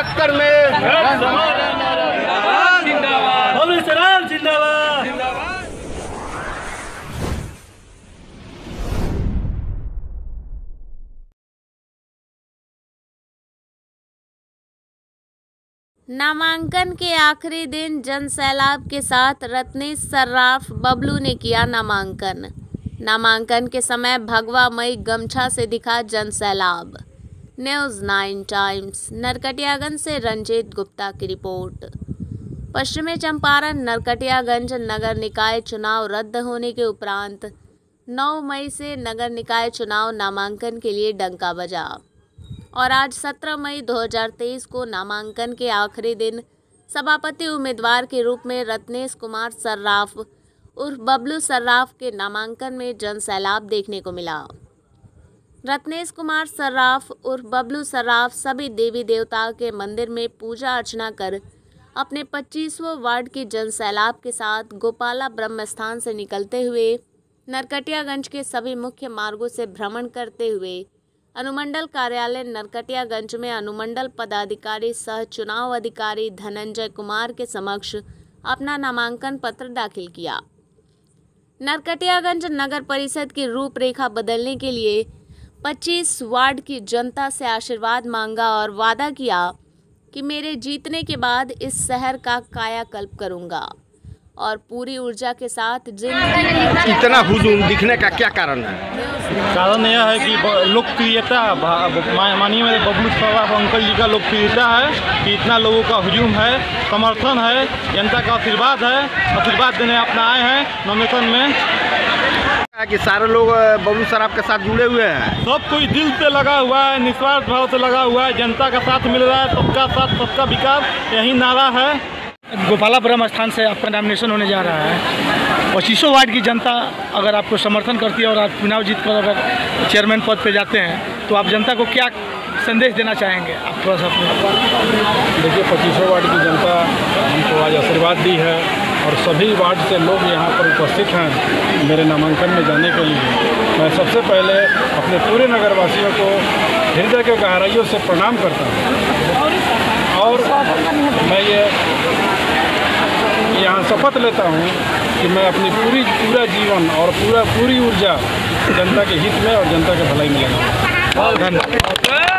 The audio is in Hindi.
चक्कर में। नामांकन के आखिरी दिन जन सैलाब के साथ रत्नेश सर्राफ बबलू ने किया नामांकन। नामांकन के समय भगवा मई गमछा से दिखा जन सैलाब। न्यूज़ नाइन टाइम्स, नरकटियागंज से रंजीत गुप्ता की रिपोर्ट। पश्चिमी चंपारण, नरकटियागंज नगर निकाय चुनाव रद्द होने के उपरांत 9 मई से नगर निकाय चुनाव नामांकन के लिए डंका बजा। और आज 17 मई 2023 को नामांकन के आखिरी दिन सभापति उम्मीदवार के रूप में रत्नेश कुमार सर्राफ उर्फ़ बबलू सर्राफ के नामांकन में जन सैलाब देखने को मिला। रत्नेश कुमार सर्राफ उर्फ़ बबलू सर्राफ सभी देवी देवता के मंदिर में पूजा अर्चना कर अपने 25वें वार्ड के जन सैलाब के साथ गोपाला ब्रह्मस्थान से निकलते हुए नरकटियागंज के सभी मुख्य मार्गों से भ्रमण करते हुए अनुमंडल कार्यालय नरकटियागंज में अनुमंडल पदाधिकारी सह चुनाव अधिकारी धनंजय कुमार के समक्ष अपना नामांकन पत्र दाखिल किया। नरकटियागंज नगर परिषद की रूपरेखा बदलने के लिए 25 वार्ड की जनता से आशीर्वाद मांगा और वादा किया कि मेरे जीतने के बाद इस शहर का कायाकल्प करूँगा और पूरी ऊर्जा के साथ ज़िंदगी इतना हुजूम दिखने का क्या कारण है? कारण यह है कि लोकप्रियता भा- मा- माननीय मेरे बबलू सराफ अंकल जी का लोकप्रियता है कि इतना लोगों का हुजूम है समर्थन है जनता का आशीर्वाद है आशीर्वाद देने अपना आए हैं नॉमिनेशन में। कि सारे लोग बबलू सराफ के साथ जुड़े हुए हैं? सब कोई दिल से लगा हुआ है निस्वार्थ भाव से लगा हुआ है जनता का साथ मिल रहा है सबका साथ सबका विकास यही नारा है। गोपालापुरम स्थान से आपका नॉमिनेशन होने जा रहा है। पच्चीसों वार्ड की जनता अगर आपको समर्थन करती है और आप चुनाव जीत कर अगर चेयरमैन पद पर जाते हैं तो आप जनता को क्या संदेश देना चाहेंगे? आप थोड़ा सा अपने देखिए पच्चीसों वार्ड की जनता हमको आज आशीर्वाद दी है। और सभी वार्ड से लोग यहाँ पर उपस्थित हैं मेरे नामांकन में जाने के लिए। मैं सबसे पहले अपने पूरे नगरवासियों को हृदय के गहराइयों से प्रणाम करता हूँ। और मैं ये यहाँ शपथ लेता हूँ कि मैं अपनी पूरी, पूरा जीवन और पूरा, पूरी ऊर्जा जनता के हित में और जनता के भलाई में लगाऊँगा। धन्यवाद।